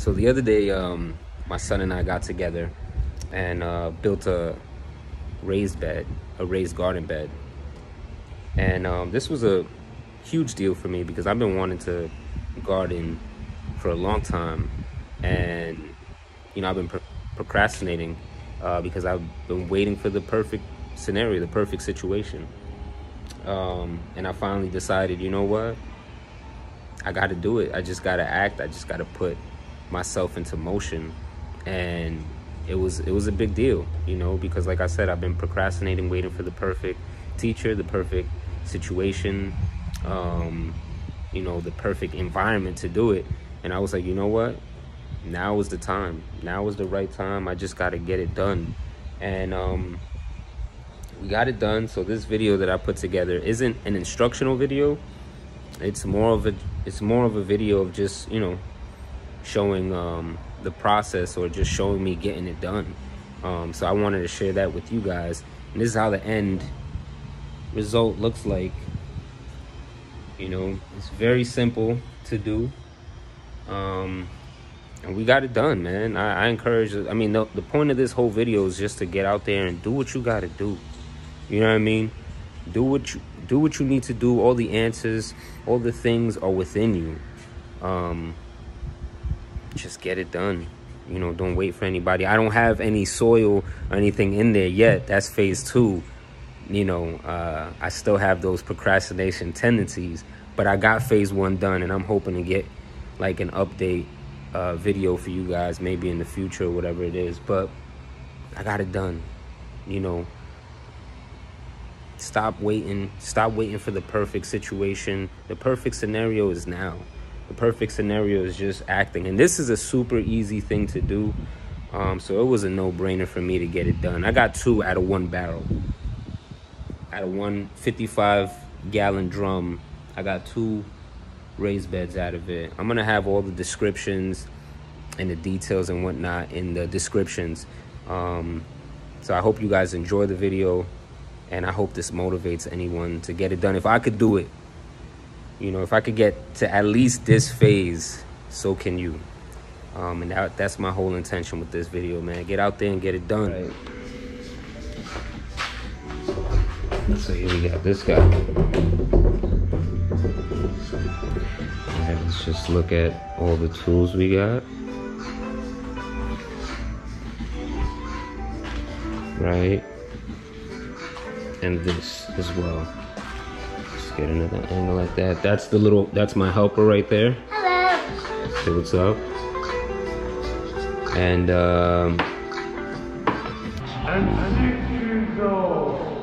So the other day, um, my son and I got together and uh, built a raised bed, a raised garden bed. And um, this was a huge deal for me because I've been wanting to garden for a long time. And, you know, I've been pro procrastinating uh, because I've been waiting for the perfect scenario, the perfect situation. Um, and I finally decided, you know what? I got to do it. I just got to act. I just got to put myself into motion and it was it was a big deal you know because like i said i've been procrastinating waiting for the perfect teacher the perfect situation um, you know the perfect environment to do it. And i was like you know what? Now is the time. Now is the right time. I just got to get it done. And um, we got it done. So this video that i put together isn't an instructional video. It's more of a it's more of a video of just you know showing um, the process or just showing me getting it done. Um, so I wanted to share that with you guys. And this is how the end result looks like. You know, it's very simple to do. Um, and we got it done, man. I, I encourage, I mean, the, the point of this whole video is just to get out there and do what you got to do. You know what I mean? Do what you, do what you need to do. All the answers, all the things are within you. Um, just get it done. You know, don't wait for anybody. I don't have any soil or anything in there yet. That's phase two. You know, uh, I still have those procrastination tendencies, but I got phase one done and I'm hoping to get like an update uh, video for you guys maybe in the future or whatever it is. But I got it done. You know, stop waiting. Stop waiting for the perfect situation. The perfect scenario is now the perfect scenario is just acting. And this is a super easy thing to do. Um, so it was a no-brainer for me to get it done. I got two out of one barrel. Out of one 55 gallon drum, I got two raised beds out of it. I'm gonna have all the descriptions and the details and whatnot in the descriptions. Um, so I hope you guys enjoy the video and I hope this motivates anyone to get it done. If I could do it, you know, if I could get to at least this phase, so can you. Um, and that, that's my whole intention with this video, man. Get out there and get it done. Right. So here we got this guy. And let's just look at all the tools we got. Right. And this as well get another angle like that. That's the little, that's my helper right there. Hello. Say what's up. And, um... And go. Is this